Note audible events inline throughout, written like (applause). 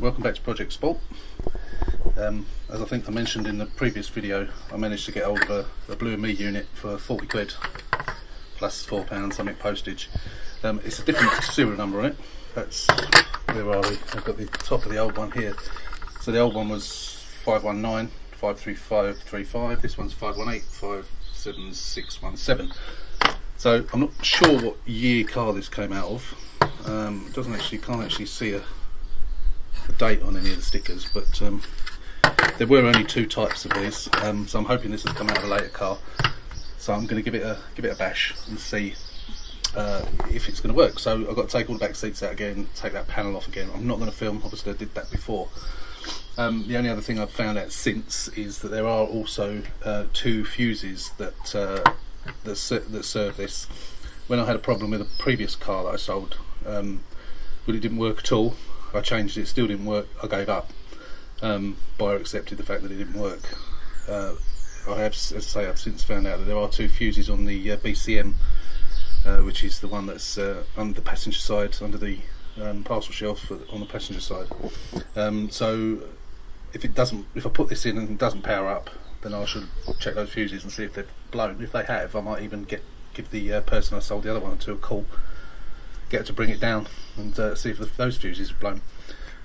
welcome back to Project Sport. Um, as I think I mentioned in the previous video, I managed to get hold of a, a Blue and Me unit for 40 quid £4 something postage. Um, it's a different serial number on it. That's where are we? I've got the top of the old one here. So the old one was 519 53535. This one's 518 57617. So I'm not sure what year car this came out of. Um, it doesn't actually can't actually see a, a date on any of the stickers, but um, there were only two types of these. Um, so I'm hoping this has come out of a later car. So I'm going to give it a give it a bash and see uh, if it's going to work. So I've got to take all the back seats out again, take that panel off again. I'm not going to film. Obviously, I did that before. Um, the only other thing I've found out since is that there are also uh, two fuses that uh, that, ser- that serve this. When I had a problem with a previous car that I sold, um, but it didn't work at all. I changed it, still didn't work. I gave up. Um, buyer accepted the fact that it didn't work. Uh, I have, as I say, I've since found out that there are two fuses on the uh, BCM, uh, which is the one that's uh, under the passenger side, under the um, parcel shelf on the passenger side. Um, so if it doesn't, if I put this in and it doesn't power up, then I should check those fuses and see if they've blown. If they have, I might even get give the uh, person I sold the other one to a call, get to bring it down and uh, see if the, those fuses have blown.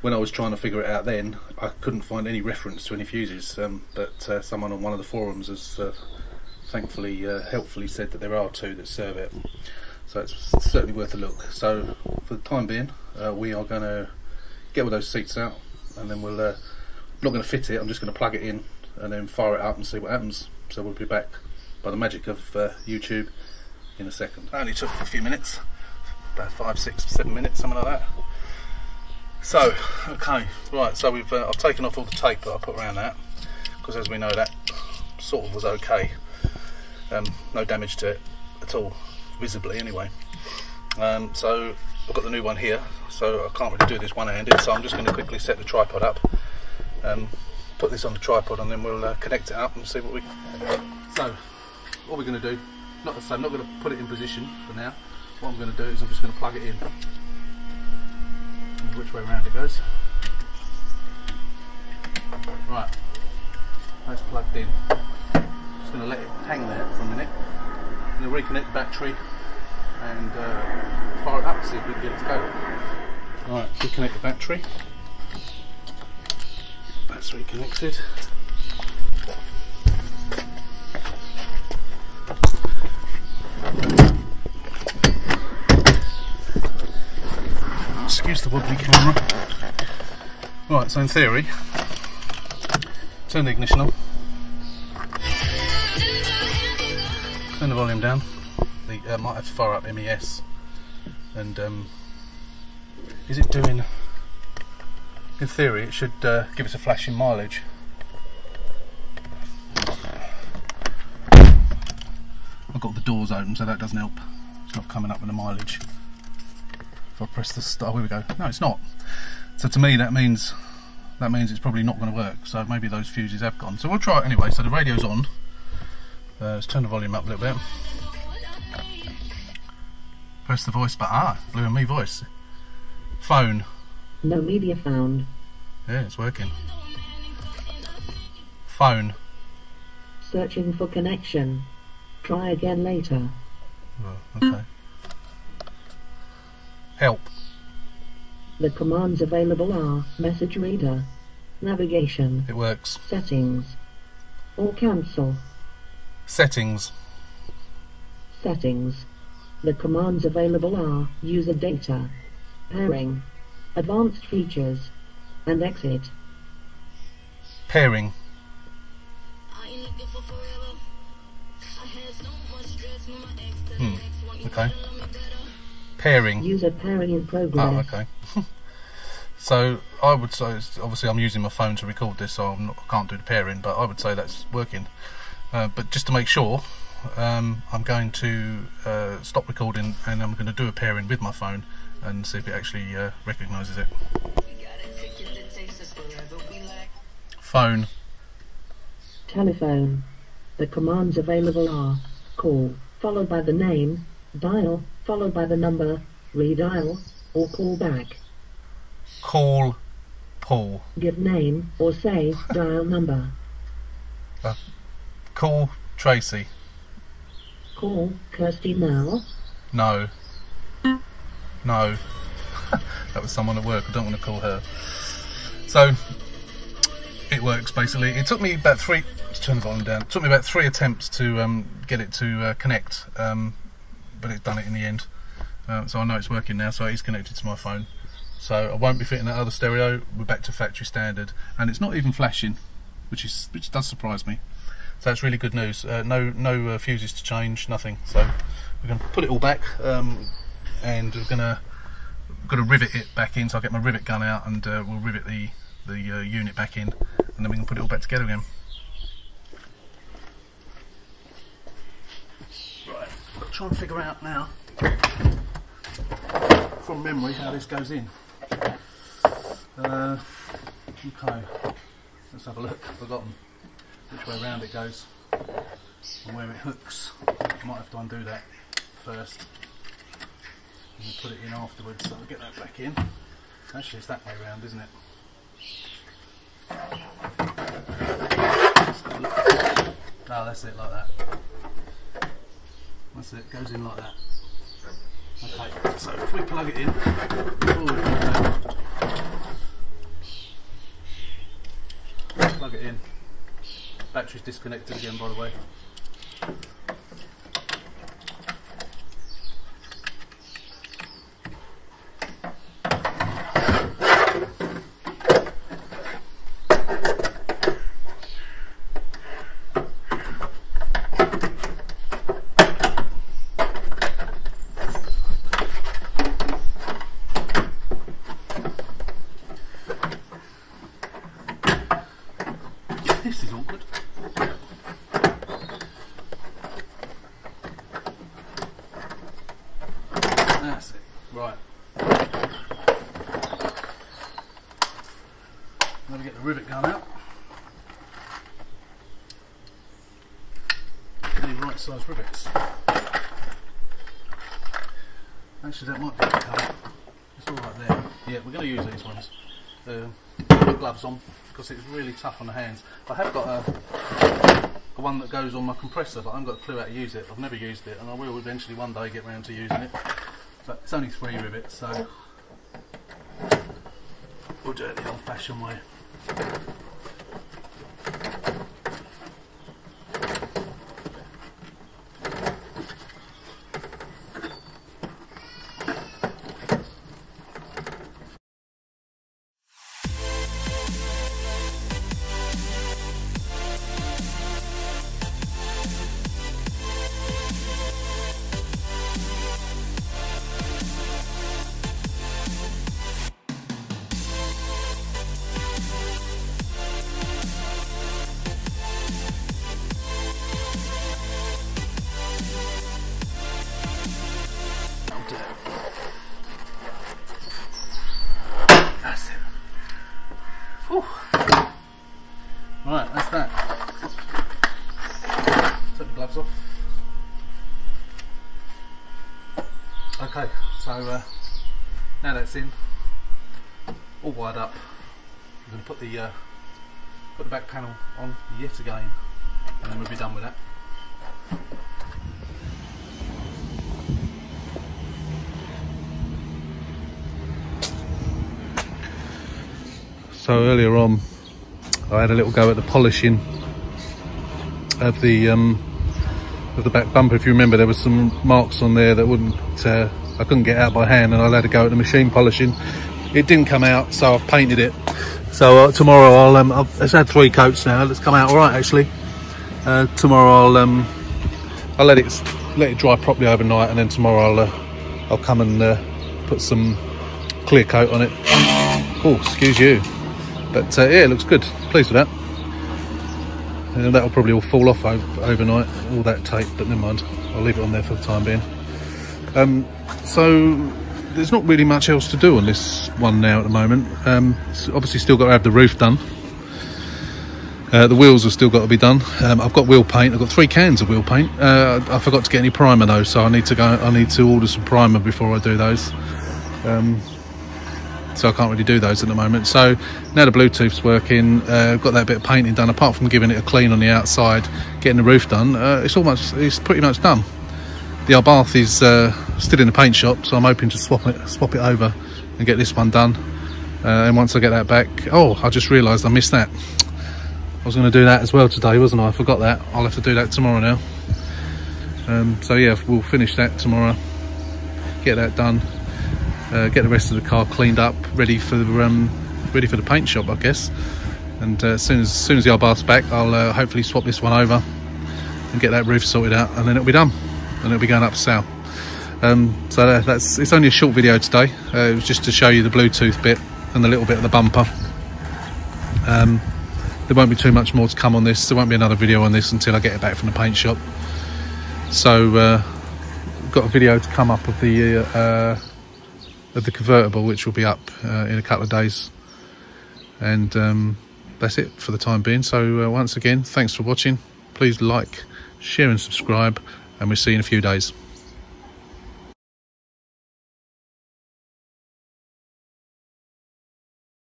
When I was trying to figure it out then, I couldn't find any reference to any fuses, um, but uh, someone on one of the forums has uh, thankfully, uh, helpfully said that there are two that serve it. So it's certainly worth a look. So for the time being, uh, we are going to get all those seats out and then we'll, I'm not going to fit it, I'm just going to plug it in and then fire it up and see what happens. So we'll be back by the magic of uh, YouTube in a second. It only took a few minutes, about five, six, seven minutes, something like that. So, okay, right. So we've uh, I've taken off all the tape that I put around that because, as we know, that sort of was okay. Um, no damage to it at all, visibly anyway. Um, so I've got the new one here, so I can't really do this one-handed. So I'm just going to quickly set the tripod up. Um, put this on the tripod and then we'll uh, connect it up and see what we so what we're going to do not so I'm not going to put it in position for now what I'm going to do is I'm just going to plug it in. Which way around it goes. Right. That's plugged in. Just going to let it hang there for a minute. I'm going to reconnect the battery and uh, fire it up see if we can get it to go. Right reconnect the battery. That's reconnected. Excuse the wobbly camera. Right, so in theory, turn the ignition on, turn the volume down. The uh, might have to fire up MES, and um, is it doing? in theory it should uh, give us a flash in mileage. I've got the doors open so that doesn't help. It's not coming up with the mileage. If I press the start, oh, here we go. No, it's not. So to me that means that means it's probably not going to work. So maybe those fuses have gone. So we'll try it anyway. So the radio's on. Uh, let's turn the volume up a little bit. Press the voice button. Ah, Blue and Me voice. Phone. No media found. Yeah, it's working. Phone. Searching for connection. Try again later. Oh, okay. Help. The commands available are message reader, navigation, It works. settings, or cancel. Settings. Settings. The commands available are user data, pairing, advanced features, and exit. Pairing. Hmm. Okay. Pairing. User pairing in Oh, okay. (laughs) so I would say, obviously, I'm using my phone to record this, so I'm not, I can't do the pairing, but I would say that's working. Uh, but just to make sure, um, I'm going to uh, stop recording and I'm going to do a pairing with my phone and see if it actually uh, recognises it. Phone. Telephone. The commands available are call, followed by the name, dial, followed by the number, redial, or call back. Call Paul. Give name or say dial number. Call Tracy. Call Kirsty now. No. No. (laughs) that was someone at work. I don't want to call her. So it works basically. It took me about three. Let's turn the volume down. It took me about three attempts to um, get it to uh, connect, um, but it's done it in the end. Uh, so I know it's working now. So it is connected to my phone. So I won't be fitting that other stereo. We're back to factory standard, and it's not even flashing, which is which does surprise me. So that's really good news. Uh, no no uh, fuses to change, nothing. So we're going to put it all back, um, and we're going to going to rivet it back in. So I'll get my rivet gun out, and uh, we'll rivet the the uh, unit back in, and then we can put it all back together again. Try and figure out now from memory how this goes in. Uh, okay, let's have a look. I've forgotten which way around it goes and where it hooks. I might have to undo that first and put it in afterwards. So I'll get that back in. Actually, it's that way around, isn't it? No, that's it, like that. That's it, goes in like that. Okay, so if we plug it in, forward and left. plug it in. Battery's disconnected again, by the way. This is awkward. That's it. Right. Let me get the rivet gun out. Any right size rivets. Actually, that might be the colour. It's all right there. Yeah, we're going to use these ones. Um, put gloves on because it's really tough on the hands. I have got a, a one that goes on my compressor, but I haven't got a clue how to use it. I've never used it, and I will eventually one day get round to using it. But it's only three rivets, so we'll do it the old-fashioned way. Do. That's it. Whew. Right, that's that. Take the gloves off. Okay, so uh, now that's in, all wired up. I'm going to put the uh, put the back panel on yet again, and then we'll be done with that. So earlier on, I had a little go at the polishing of the um, of the back bumper. If you remember, there was some marks on there that wouldn't uh, I couldn't get out by hand, and I had to go at the machine polishing. It didn't come out, so I've painted it. So uh, tomorrow I'll um, I've, it's had three coats now. It's come out all right actually. Uh, tomorrow I'll um, I'll let it let it dry properly overnight, and then tomorrow I'll uh, I'll come and uh, put some clear coat on it. Oh, excuse you. But uh, yeah, it looks good. Pleased with that. And that'll probably all fall off overnight, all that tape, but never mind. I'll leave it on there for the time being. Um, so there's not really much else to do on this one now at the moment. Um, obviously, still got to have the roof done. Uh, the wheels have still got to be done. Um, I've got wheel paint. I've got three cans of wheel paint. Uh, I forgot to get any primer though, so I need to go. I need to order some primer before I do those. Um, so I can't really do those at the moment. So now the Bluetooth's working, uh, I've got that bit of painting done. Apart from giving it a clean on the outside, getting the roof done, uh, it's almost it's pretty much done. The Abarth is uh, still in the paint shop, so I'm hoping to swap it swap it over and get this one done. Uh, and once I get that back, oh, I just realised I missed that. I was going to do that as well today, wasn't I? I forgot that. I'll have to do that tomorrow now. Um, so yeah, we'll finish that tomorrow. Get that done. Uh, get the rest of the car cleaned up, ready for the um, ready for the paint shop, I guess. And uh, as soon as, as soon as the Abarth's back, I'll uh, hopefully swap this one over and get that roof sorted out, and then it'll be done. And it'll be going up south. Um, so that's it's only a short video today. Uh, it was just to show you the Bluetooth bit and the little bit of the bumper. Um, there won't be too much more to come on this. There won't be another video on this until I get it back from the paint shop. So, uh, got a video to come up of the uh, of the convertible, which will be up uh, in a couple of days. And um, that's it for the time being. So, uh, once again, thanks for watching. Please like, share, and subscribe, and we'll see you in a few days.